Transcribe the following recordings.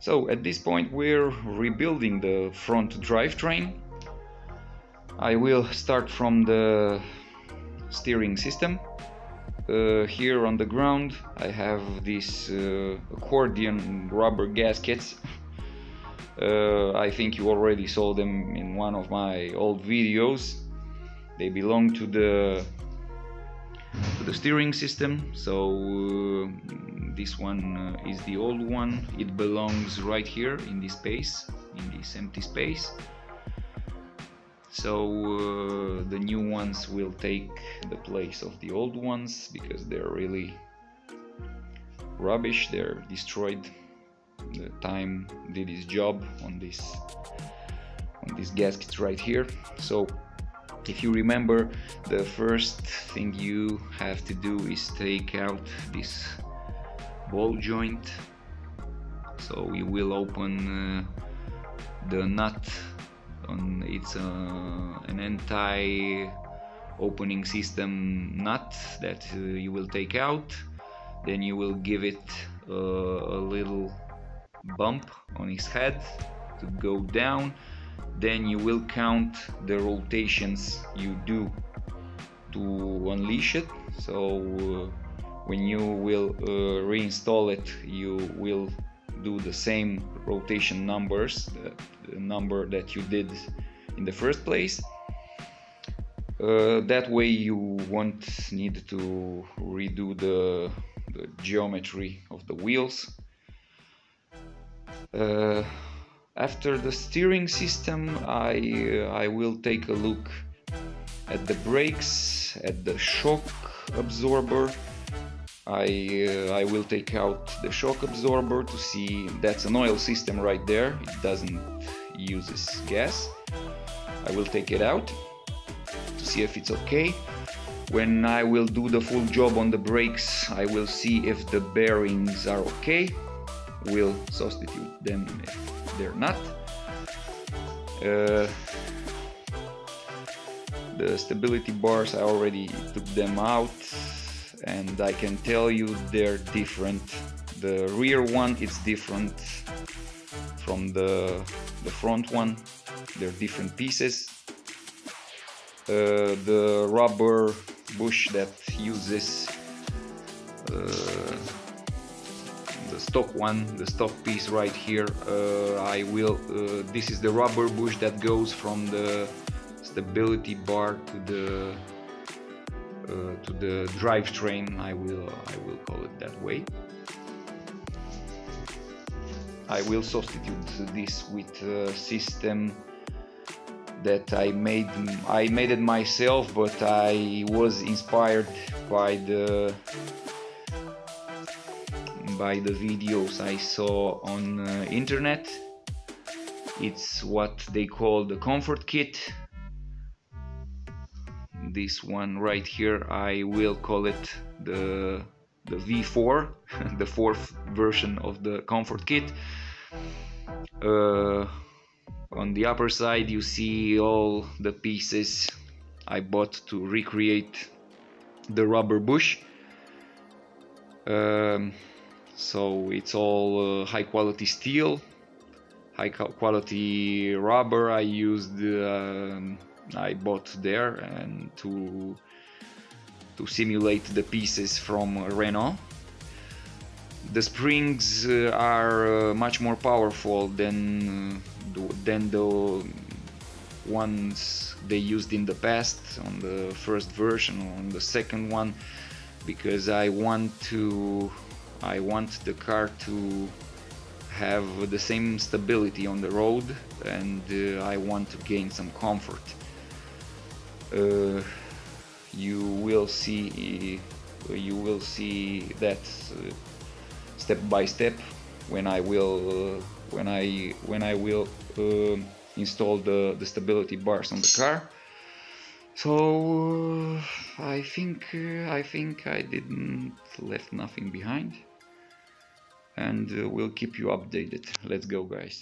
So at this point we're rebuilding the front drivetrain. I will start from the steering system. Uh, here on the ground I have these uh, accordion rubber gaskets. Uh, I think you already saw them in one of my old videos. They belong to the to the steering system. So uh, this one uh, is the old one. It belongs right here in this space in this empty space. So uh, the new ones will take the place of the old ones because they're really rubbish. They're destroyed. The time did his job on this on these gaskets right here. So if you remember the first thing you have to do is take out this ball joint. So you will open uh, the nut on it's uh, an anti opening system nut that uh, you will take out. Then you will give it uh, a little bump on his head to go down then you will count the rotations you do to unleash it. So uh, when you will uh, reinstall it you will do the same rotation numbers the number that you did in the first place. Uh, that way you won't need to redo the, the geometry of the wheels. Uh, after the steering system, I, uh, I will take a look at the brakes, at the shock absorber. I, uh, I will take out the shock absorber to see that's an oil system right there. It doesn't uses gas. I will take it out to see if it's okay. When I will do the full job on the brakes, I will see if the bearings are okay. We'll substitute them they're not. Uh, the stability bars I already took them out and I can tell you they're different. The rear one is different from the, the front one. They're different pieces. Uh, the rubber bush that uses uh, stock one, the stock piece right here. Uh, I will. Uh, this is the rubber bush that goes from the stability bar to the uh, to the drivetrain. I will. I will call it that way. I will substitute this with a system that I made. I made it myself, but I was inspired by the by the videos I saw on uh, internet. It's what they call the comfort kit. This one right here, I will call it the the V4, the fourth version of the comfort kit. Uh, on the upper side you see all the pieces I bought to recreate the rubber bush. Um, so it's all uh, high quality steel high quality rubber. I used um, I bought there and to to simulate the pieces from Renault. The springs uh, are uh, much more powerful than than the ones they used in the past on the first version on the second one because I want to I want the car to have the same stability on the road and uh, I want to gain some comfort. Uh, you will see uh, you will see that uh, step by step when I will uh, when I when I will uh, install the, the stability bars on the car. So I think I think I didn't left nothing behind and uh, we'll keep you updated. Let's go guys.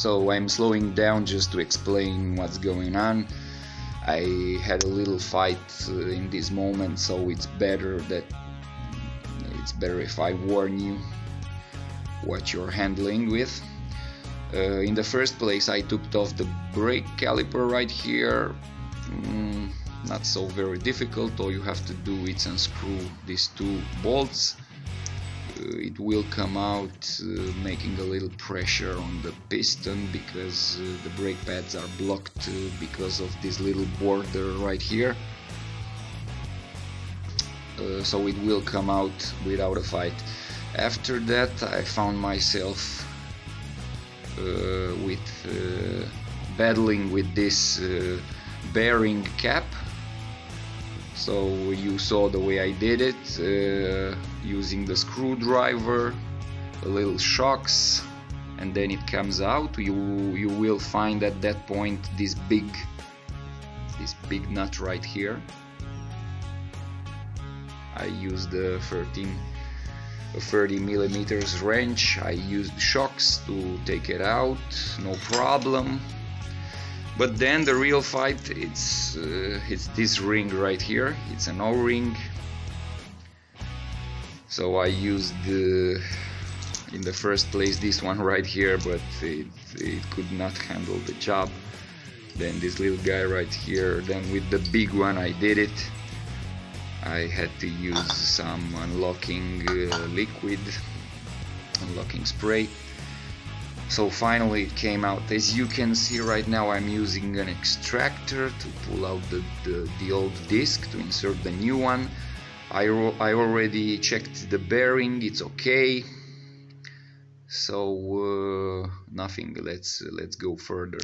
So I'm slowing down just to explain what's going on. I had a little fight uh, in this moment so it's better that it's better if I warn you what you're handling with. Uh, in the first place I took off the brake caliper right here. Mm, not so very difficult. All you have to do is unscrew these two bolts it will come out uh, making a little pressure on the piston because uh, the brake pads are blocked because of this little border right here uh, so it will come out without a fight. After that I found myself uh, with uh, battling with this bearing cap so you saw the way I did it uh, using the screwdriver a little shocks and then it comes out. You you will find at that point this big this big nut right here. I used the 13 30 millimeters wrench. I used shocks to take it out no problem but then the real fight it's uh, it's this ring right here. It's an o-ring. So I used the in the first place this one right here but it, it could not handle the job. Then this little guy right here then with the big one I did it. I had to use some unlocking uh, liquid unlocking spray so finally it came out. As you can see right now I'm using an extractor to pull out the, the, the old disc to insert the new one. I, I already checked the bearing. It's okay. So uh, nothing. Let's let's go further